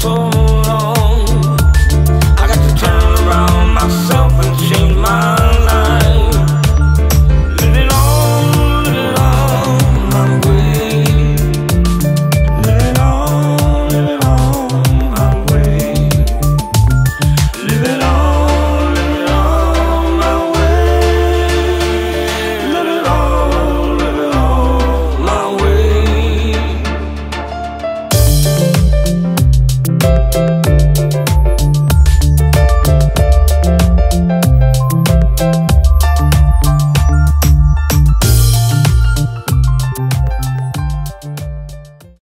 so